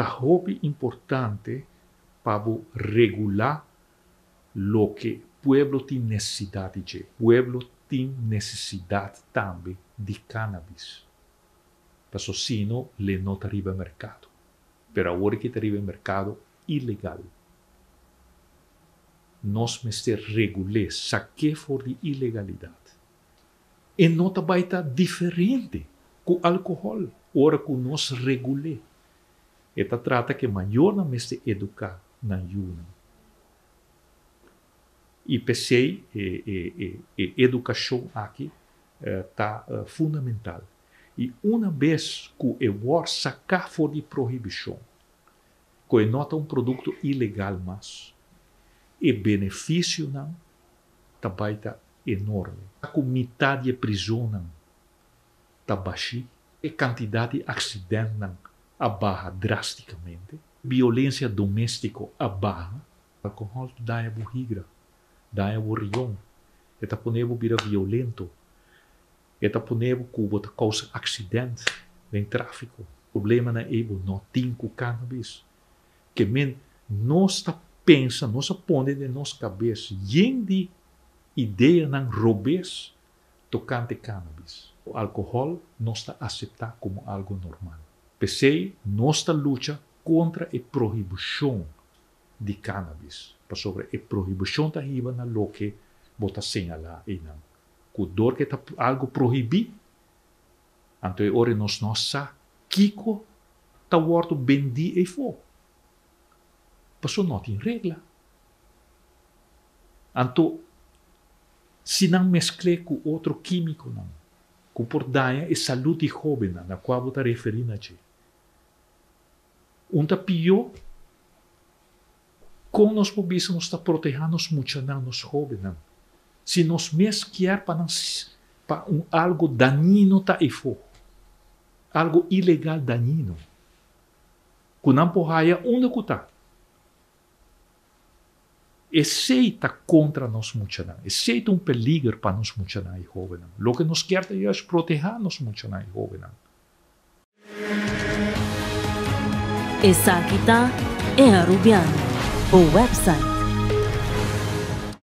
Tá hobby importante para regular lo que pueblo tem necessidade de. Pueblo tem necessidade também de cannabis. Porque senão, ele não arriba mercado. Pero agora que arriba mercado, ilegal. Nós me regular, saque for de ilegalidade. E não vai estar diferente com álcool, ora que nós regular. Eta trata que maior na meste educar na yuna. E pensei, e, e, educação aqui está uh, uh, fundamental. E uma vez que eu sacar fora de proibição, que nota um produto ilegal, mas e benefício não, também está enorme. A comunidade de prisão não, está e quantidade de acidentes abarra drasticamente, violência doméstica abarra, alcohol dá a burrigra, dá a rion, eta ponevo vira violento, eta ponevo que causa acidente, em tráfico, problema na ebo, não com cannabis, que men não está pensa, se põe de nossa cabeça, de ideia não robês tocante cannabis. O álcool não está aceitado como algo normal. Pensei, nossa luta contra a proibição de cannabis. Sobre a proibição da riba na lo que bota señalar e não. Dor que está algo proibido, então ora nós não sa kiko está wordo bendi e fogo passou não tem regra. Então, se não mescle com outro químico, não, com por daia é saúde jovem, na qual vou estar referindo a ti. Um pior, como nós podemos estar protegendo muito nos jovens. Se nós mesquear para, para um, algo danino tá for, algo ilegal danino, não porraia onde está aceita contra nós muchanan, aceita um peligro para nós muchanan e jovens. Lo que nos quer é proteger nós muchanan e jovens. Essa aqui é a Rubiano, o website